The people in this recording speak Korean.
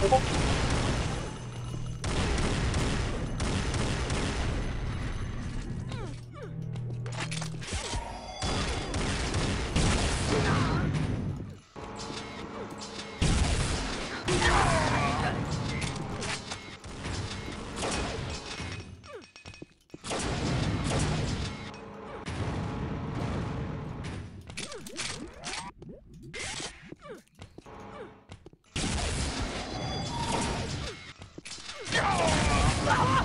어? Oh!